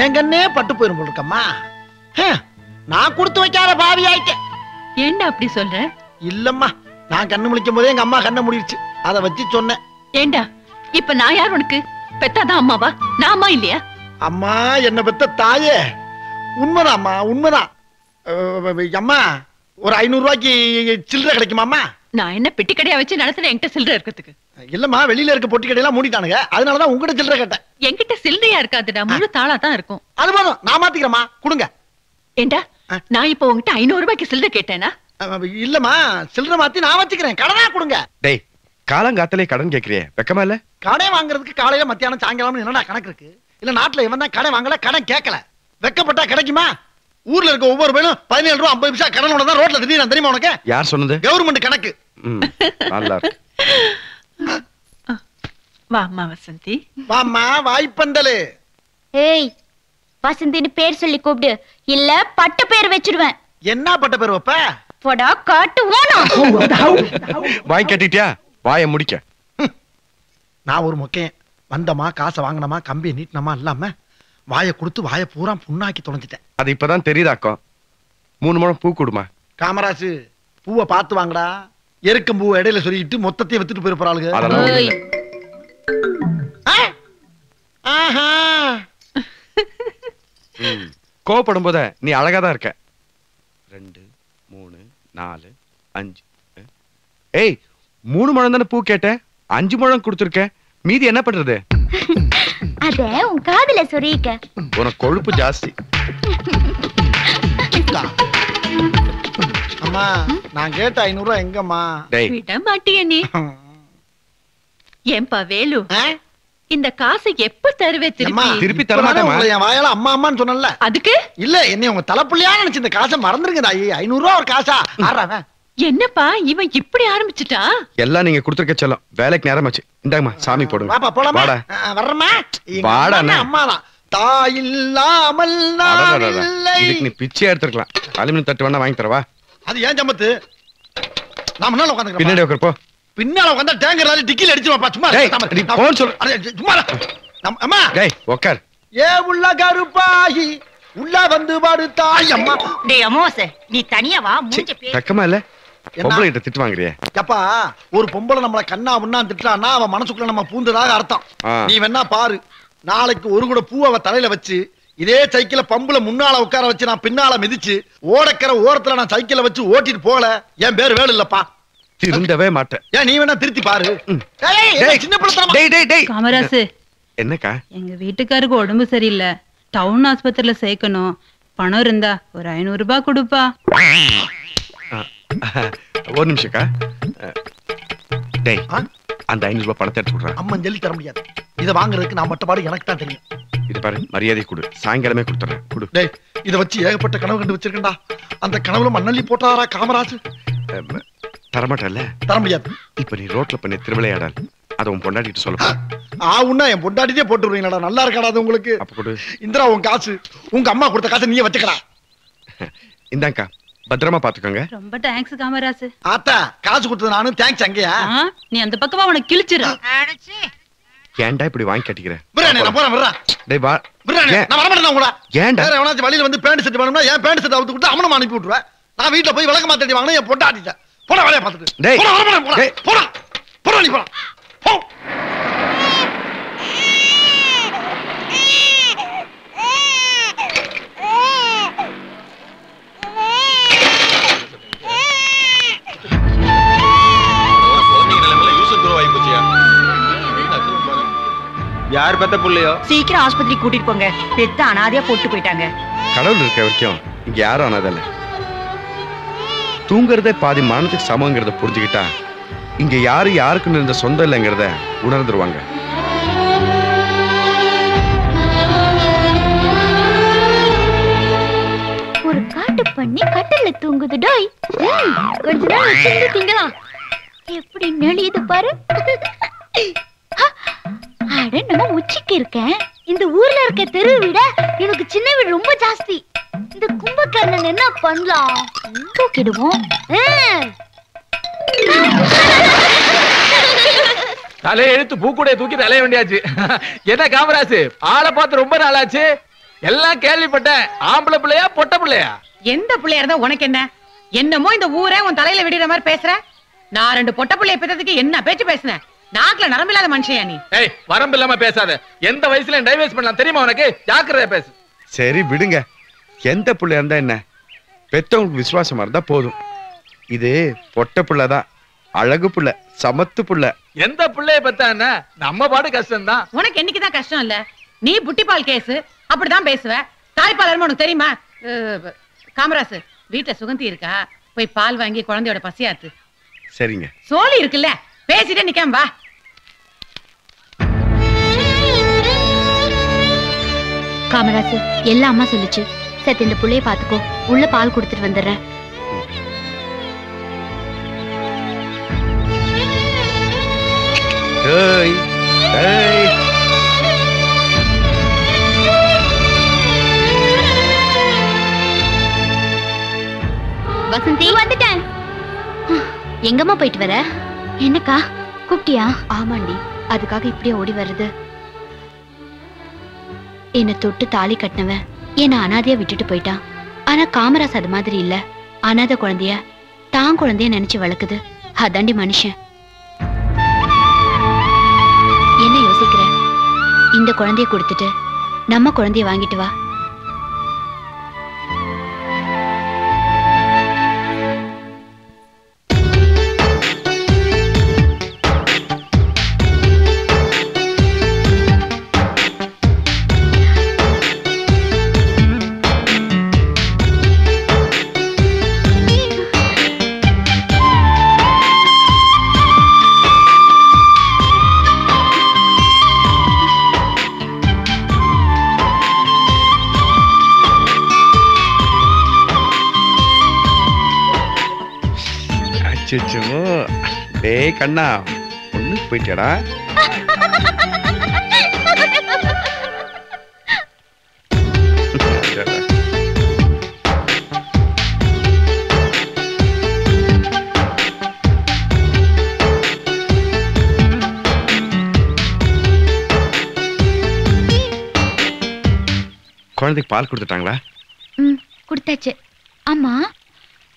என் கண்ணே பட்டு போயிரும் போல இருக்கம்மா. நான் கொடுத்து வைக்காத பாவி ஆயிட்டேன் ஏன்டா அப்படி சொல்ற? இல்லம்மா நான் கண்ணு முழிக்கும் போதே எங்க அம்மா கண்ணை மூடிடுச்சு அதை வச்சு சொன்னேன். ஏன்டா இப்ப நான் யார் உனக்கு? பெத்தாதான் அம்மாவா? நான் அம்மா இல்லையா? அம்மா என்ன பெத்த தாயே. உண்மைதான்மா உண்மைதான். அம்மா ஒரு ஐநூறு ரூபாய்க்கு சில்லறை கிடைக்குமாம்மா? நான் என்ன பெட்டி கடையா வச்சு நடத்துன என்கிட்ட சில்லறை இருக்கிறதுக்கு? இல்லம்மா வெளியில இருக்க பொட்டி கடையெல்லாம் மூடிட்டானுங்க. அதனாலதான் உங்ககிட்ட சில்லறை கேட்டேன். என்கிட்ட சில்லறையா இருக்காதுடா. முழு தாளா தான் இருக்கும். அது போதும். நான் மாத்திக்கிறேம்மா. கொடுங்க. ஏண்டா? நான் இப்ப உங்ககிட்ட ஐநூறு ரூபாய்க்கு சில்லறை கேட்டேனா? இல்லம்மா. சில்லறை மாத்தி நான் வச்சுக்கிறேன். கடனா கொடுங்க. டேய் காலங்காத்தலே கடன் கேக்குறியே. வெக்கமா இல்ல? கடை வாங்குறதுக்கு காலையில மத்தியானம் சாயங்காலம் என்னடா கணக்கு இருக்கு? இல்ல நாட்டுல இவன் தான் கடை வாங்கல கடன் கேட்கல வெக்கப்பட்டா கிடைக்குமா? ஊர்ல இருக்க ஒவ்வொரு பையனும் பதினேழு ரூபா ஐம்பது பைசா கடனோட தான் ரோட்ல திடீர்னு தெரியுமா உனக்கு? யார் சொன்னது? கவர்மெண்ட் கணக்கு. ம், நல்லா இருக்கு. வா அம்மா வசந்தி. வாம்மா வாய்ப்பந்தலு. ஏய் வசந்தின்னு பேர் சொல்லி கூப்பிடு. இல்ல பட்ட பேர் வச்சிடுவேன் என்ன பட்ட பேர் வைப்ப? போடா காட்டு வாங்கி கட்டிட்டியா? வாயை முடிக்க. நான் ஒரு மொக்கையன். வந்தமா காசை வாங்கினமா கம்பியை நீட்டினமா இல்லாம வாயை கொடுத்து வாயை பூரா புண்ணாக்கி தொலைஞ்சிட்டேன். அது இப்பதான் தெரியுதாக்கம் மூணு முழம் பூ கொடுமா. காமராசு பூவை பார்த்து வாங்கடா. எருக்கம் பூவை இடையில சொல்லிட்டு மொத்தத்தையும் வித்துட்டு போயிரு போறாளுங்க அதெல்லாம் ஒண்ணும் இல்ல. ஆஹா. ம். கோவப்படும் போத நீ அழகா தான் இருக்க. ரெண்டு மூணு நாலு அஞ்சு. ஏய் மூணு முழம் தானே பூ கேட்டேன் அஞ்சு முழம் கொடுத்துருக்க. மீதி என்ன பண்றது? அத உன் காதுல சொருகிக்க உனக்கு கொழுப்பு ஜாஸ்தி. அம்மா. நான் கேட்ட ஐநூறு ரூபாய் எங்கம்மா விட மாட்டிய நீ. ஏன்பா வேலு இந்த காசை எப்ப தருவே அம்மா, திருப்பி உங்களை என் வாயால அம்மா அம்மான்னு சொன்னல அதுக்கு? இல்ல என்னை உங்க தலைப்புள்ளியா நினைச்சு இந்த காசை மறந்துருங்க தாயி. ஐநூறு ரூபா ஒரு காசா? ஆறாவன் என்னப்பா இவன் இப்படி ஆரம்பிச்சுட்டான் எல்லாம் நீங்க கொடுத்துருக்க செல்லம். வேலைக்கு நேரமாச்சு. இந்தாங்கம்மா சாமி போடுங்க. வாப்பா போலாமா? வாடா. எங்க வாடா, அம்மா அண்ணா. அம்மா தான் தாய் இல்லாமல் நான் அடடடடா. இல்லை இதுக்கு நீ பிச்சை எடுத்துருக்கலாம் அலுமினியம் தட்டு வேணா வாங்கி தரவா அது ஏன் ஜம்மத்து நான் முன்னால உட்காந்துக்கிறேன் பின்னாடி உட்காருப்போ பின்னால உட்காந்தா டேங்கர் லாரி டிக்கில அடிச்சுவாப்பா சும்மா போன்னு சொல்லு. அட, சும்மா அம்மா. டேய் உட்கார். ஏ உள்ள கருப்பாயி உள்ள வந்து படுத்தாய் அம்மா. டேய் அமோச நீ தனியா வா மூஞ்ச பேர் வெக்கமா இல்ல? பொம்பளை கிட்ட திட்டு வாங்குறியே? எப்பா ஒரு பொம்பளை நம்மள கண்ணா முன்னா திட்டான்னா அவன் மனசுக்குள்ள நம்ம பூந்ததாக அர்த்தம். நீ வேணா பாரு. நாளைக்கு ஒரு கூட பூ அவ தலையில வச்சு இதே சைக்கிள பம்புல முன்னால உட்கார வச்சு நான் பின்னால மிதிச்சு ஓடக்கிற ஓரத்துல நான் சைக்கிள வச்சு ஓட்டிட்டு போகல. என் பேர் வேலு இல்லப்பா. திருந்தவே மாட்டேன். ஏன் நீ வேணா திருத்தி பாரு. ஏய், என்ன டேய், சின்ன பிள்ளைத்தனமா டேய் டேய் டேய். காமராசு. என்னக்கா? எங்க வீட்டுக்காருக்கு உடம்பு சரியில்லை. டவுன் ஆஸ்பத்திரியில சேர்க்கணும். பணம் இருந்தா ஒரு ஐநூறு ரூபாய் கொடுப்பா. ஒரு நிமிஷம்க்கா. அஹ், டேய் அந்த ஐநூறு ரூபாய் பணத்தை எடுத்து அம்மன் சொல்லி தர முடியாது. இதை வாங்குறதுக்கு நான் மட்டப்பாடு எனக்கு தான் தெரியும். இது பாரு மரியாதை கொடு. சாயங்காலமே கொடுத்துறேன். கொடு. டேய் இத வச்சு ஏகப்பட்ட கனவு கண்டு வச்சிருக்கேன்டா. அந்த கனவுல மண்ணள்ளி போட்டாரா காமராஜ்? அஹ், தரமாட்டல்ல தர முடியாது. இப்ப நீ ரோட்ல பண்ணி திருவிளையாடல் அதை உன் பொண்டாட்டிட்டு சொல்ல. போ. ஆ உன்னா என் பொண்டாட்டியே போட்டு விடுறீங்களா நல்லா இருக்காடா அது உங்களுக்கு. அப்ப கொடு. இந்திரா உன் காசு உங்க அம்மா கொடுத்த காசை நீயே வச்சுக்கடா. இந்தாங்கக்கா பத்திரமா பாத்துக்கோங்க. ரொம்ப தேங்க்ஸ் காமராசு ஆத்தா காசு கொடுத்தது நானும் தேங்க்ஸ் அங்கேயா? நீ அந்த பக்கமா உனக்கு கிழிச்சிரு. ஏன்டா இப்படி வாங்கி கட்டிக்கிறேன் விடுறேன் நான் போறேன் விடுறேன் டேய் வா. ஏன்? நான் வரமாட்டேன் உங்கள. ஏன்டா? வேற எவனாச்சும் வழியில வந்து பேண்ட் செட் வேணும்னா ஏன் பேண்ட் செட் அவுத்து கொடுத்து அவனும் அனுப்பி விட்டுருவேன்? நான் வீட்டுல போய் விளக்க மாத்தடி வாங்கினா என் பொண்டாட்டிட்டேன் போடா வேலையை பார்த்துட்டு. டேய். போடா வரமாட்டேன் போடா. டேய். போடா. போடா நீ போடா. போ. யார் பெத்த புள்ளையோ? சீக்கிரம் ஆஸ்பத்திரி கூட்டிட்டு போங்க. பெத்த அனாதையா போட்டு போயிட்டாங்க. கடவுள் இருக்க வரைக்கும் இங்க யாரும் ஆனதில்ல தூங்குறதே பாதி மரணத்துக்கு சமங்கிறத புரிஞ்சுக்கிட்டா இங்க யாரு யாருக்குன்னு இருந்த சொந்தம் இல்லைங்கிறத உணர்ந்துருவாங்க. ஒரு காட்டு பண்ணி கட்டில தூங்குது டோய். கொஞ்ச நாள் திங்கலாம் எப்படி நெளியுது பாரு. அட நம்ம உச்சிக்கு இருக்கேன். இந்த ஊர்ல இருக்க தெரு விட எனக்கு சின்ன வீடு ரொம்ப ஜாஸ்தி. இந்த கும்பகர்ணன் என்ன பண்ணலாம்? தூக்கிடுவோம். தலையை எடுத்து பூக்கூடைய தூக்கி தலைய வேண்டியாச்சு. என்ன காமராசு? ஆளை பார்த்து ரொம்ப நாளாச்சு. எல்லாம் கேள்விப்பட்டேன் ஆம்பளை பிள்ளையா பொட்ட பிள்ளையா? எந்த பிள்ளையா இருந்தா உனக்கு என்ன? என்னமோ இந்த ஊரே உன் தலையில விடுற மாதிரி பேசுற? நான் ரெண்டு பொட்ட பிள்ளைய பெற்றதுக்கு என்ன பேச்சு பேசுனேன் நாக்குல நரம்பில்லாத மனுஷயா நீ? ஏய் வரம்பு இல்லாம பேசாத. எந்த வயசுல டைவர்ஸ் பண்ணலாம். தெரியுமா உனக்கு? ஜாக்கிரதையா பேசு. சரி விடுங்க. எந்த பிள்ளையா இருந்தா என்ன? பெத்தவங்களுக்கு விசுவாசமா இருந்தா போதும். இது பொட்ட புள்ளதான். அழகு புள்ள சமத்து புள்ள. எந்த பிள்ளைய பெத்தா என்ன? நம்ம பாடு கஷ்டம்தான். உனக்கு என்னைக்குதான் கஷ்டம் இல்ல? நீ புட்டிப்பால் கேஸ் அப்படிதான் பேசுவ. தாய்ப்பால் உனக்கு தெரியுமா? காமராசு வீட்டுல சுகந்தி இருக்கா? போய் பால் வாங்கி குழந்தையோட பசியாத்து. சரிங்க. சோழி இருக்குல்ல? பேசிட்டே நிக்காம வா. காமராசு எல்லாம் அம்மா சொல்லுச்சு. சத்து இந்த புள்ளைய பாத்துக்கோ உள்ள பால் கொடுத்துட்டு வந்துடுறேன். ஏய் ஏய். வசந்தி? வந்துட்டேன். எங்கம்மா போயிட்டு வர? என்னக்கா? கூப்பிட்டியா? ஆமாண்டி. அதுக்காக இப்படியே ஓடி வருது என்னை தொட்டு தாலி கட்டினவன் என்னை அனாதையா விட்டுட்டு போயிட்டான் ஆனா காமராஸ் அது மாதிரி இல்ல. அனாதை குழந்தைய தான் குழந்தைய நினைச்சு வளர்க்குது. அதாண்டி மனுஷன். என்ன யோசிக்கிற? இந்த குழந்தைய கொடுத்துட்டு நம்ம குழந்தைய வாங்கிட்டு வா. அச்சோ டேய் கண்ணா ஒண்ணு போயிட்டடா குழந்தைக்கு பால் கொடுத்துட்டாங்களா? ம் கொடுத்தாச்சு. ஆமா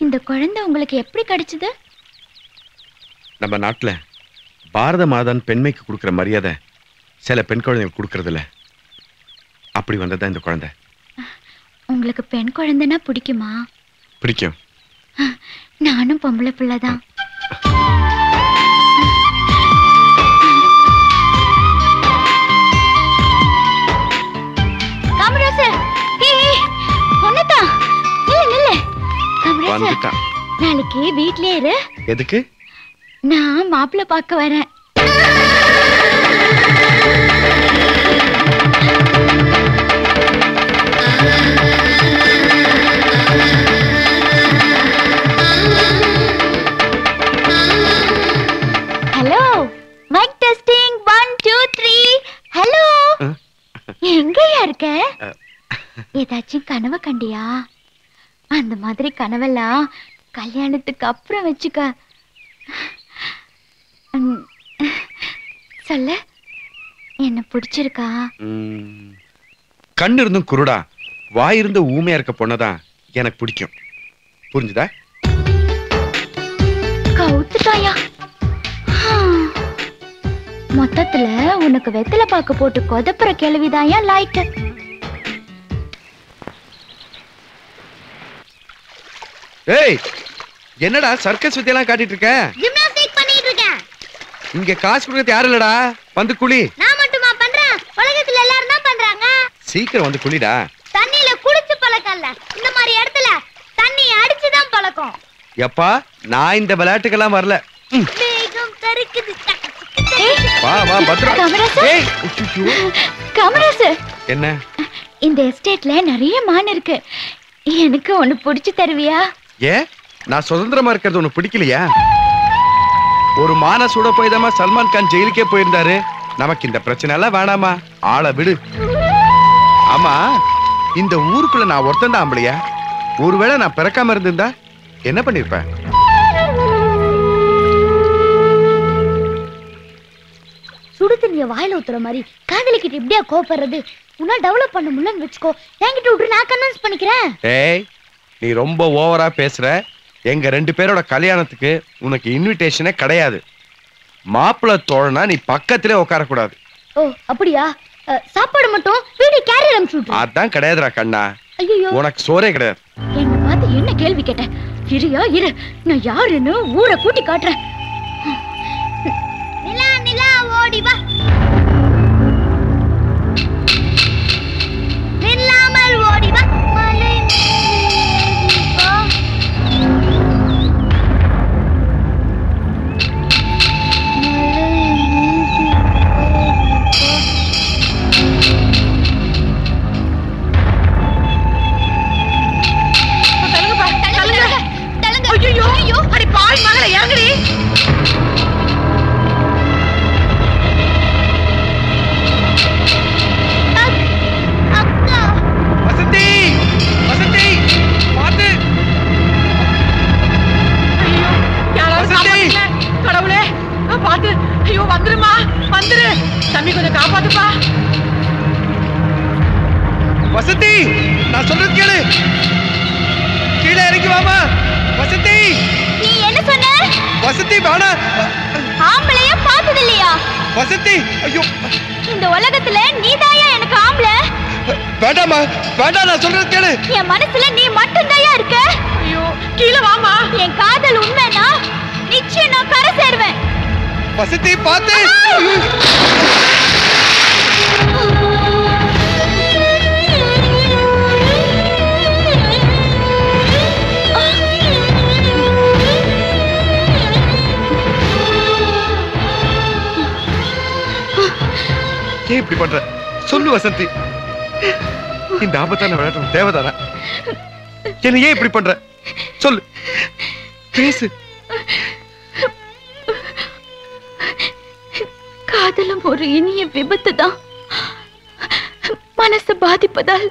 இந்த குழந்தை உங்களுக்கு எப்படி கிடைச்சது? நம்ம நாட்டுல பாரத மாதான் பெண்மைக்கு கொடுக்குற மரியாதை சில பெண் குழந்தைங்களுக்கு கொடுக்கறது இல்ல அப்படி வந்ததுதான் இந்த குழந்தை. உங்களுக்கு பெண் குழந்தைனா பிடிக்குமா? பிடிக்கும். நானும் பொம்பளை பிள்ளைதான். நாளைக்கு வீட்லயே இரு. எதுக்கு? நான் மாப்பிள்ளை பார்க்க வரேன். எங்கயா இருக்க? அஹ். ஏதாச்சும் கனவு கண்டியா? அந்த மாதிரி கனவெல்லாம் கல்யாணத்துக்கு அப்புறம் வச்சுக்க. சொல்லு. என்ன பிடிச்சிருக்கா? கண்ணு இருந்தும் குருடா. வாய் இருந்தும் ஊமையா இருக்க பொண்ணதான் எனக்கு பிடிக்கும். புரிஞ்சுதா? கவுத்துட்டாயா. மொத்தத்துல உனக்கு வெத்தலை பாக்கு போட்டு கொதப்புற கேள்விதாயா லைக் ஏய் என்னடா சர்க்கஸ் வித்தியெல்லாம் காட்டிட்டு இருக்க? இங்க காசு கொடுக்கறது யாரும் இல்லடா? வந்து குளி. நான் மட்டுமா பண்றேன்? உலகத்துல எல்லாரும் தான் பண்றாங்க. சீக்கிரம் வந்து குளிடா. தண்ணியில குளிச்சு பழக்கம் இல்ல இந்த மாதிரி இடத்துல தண்ணி அடிச்சு தான் பழக்கம். எப்பா நான் இந்த விளையாட்டுக்கெல்லாம் வரல. வேகம் வா வா கமராசு? ஏய். காமராசு என்ன? இந்த எஸ்டேட்ல நிறைய மான் இருக்கு. எனக்கு ஒண்ணு புடிச்சு தருவியா? ஏ நான் சுதந்திரமா இருக்கிறது உனக்கு பிடிக்கலையா? ஒரு மான சுட போய் சல்மான் கான் ஜெயிலுக்கே போயிருந்தாரு. நமக்கு இந்த பிரச்சனை எல்லாம் வேணாமா? ஆளை விடு. ஆமா இந்த ஊருக்குள்ள நான் ஒருத்தன் தான் ஆம்பளையா? ஒருவேளை நான் பிறக்காம இருந்திருந்தா என்ன பண்ணிருப்பேன் சுடு தண்ணி தண்ணிய வாயில ஊத்துற மாதிரி காதலிக்கிட்ட எப்படியா கோபப்படுறது உன்னா டெவலப் பண்ண முடியலன்னு வச்சுக்கோ. என்கிட்ட விட்டு நான் கன்வின்ஸ் பண்ணிக்கிறேன். ஏய் நீ ரொம்ப ஓவரா பேசுற. எங்க ரெண்டு பேரோட கல்யாணத்துக்கு உனக்கு இன்விடேஷனே கிடையாது. மாப்பிள்ளை தோழனா நீ பக்கத்திலே உட்காரக்கூடாது. ஓ அப்படியா? சாப்பாடு மட்டும் வீடு கேரியர் அனுப்பிச்சு அதான் கிடையாதுடா கண்ணா. ஐயோ உனக்கு சோறே கிடையாது. என்ன பார்த்து என்ன கேள்வி கேட்டேன்? இருயா இரு. நான் யாருன்னு ஊரை கூட்டி காட்டுறேன். நிலா நிலா ஓடி வா. வந்துரு. தம்பி கொஞ்சம் காப்பாத்துப்பா. வசந்தி நான் சொல்றது கேளு. கீழே இறங்கி வாமா. வசந்தி. நீ என்ன சொன்ன? வசந்தி வேணா ஆம்பளைய பார்த்தது இல்லையா வசந்தி ஐயோ. இந்த உலகத்துல நீதாயா எனக்கு ஆம்பளை? வேண்டாமா வேண்டாம் நான் சொல்றது கேளு. என் மனசுல நீ மட்டும்தாயா இருக்க? ஐயோ கீழே வாமா. என் காதல் உண்மைனா நிச்சயம் நான் கரை சேருவேன். வசதி பார்த்து ஏன் இப்படி பண்ற? சொல்லு வசந்தி. இந்த ஆபத்தான விளையாட்டு தேவைதானா? என்ன ஏன் இப்படி பண்ற? சொல்லு. பேசு. காதலும் ஒரு இனிய விபத்து தான் மனசு பாதிப்பதால்